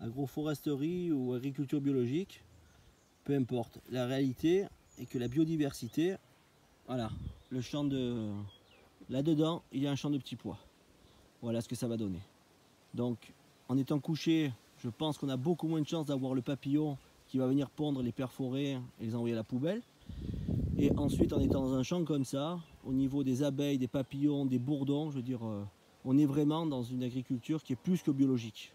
agroforesterie ou agriculture biologique, peu importe. La réalité est que la biodiversité, voilà, le champ de... Là-dedans, il y a un champ de petits pois. Voilà ce que ça va donner. Donc, en étant couché, je pense qu'on a beaucoup moins de chances d'avoir le papillon qui va venir pondre les perforer et les envoyer à la poubelle. Et ensuite, en étant dans un champ comme ça, au niveau des abeilles, des papillons, des bourdons, je veux dire, euh, on est vraiment dans une agriculture qui est plus que biologique.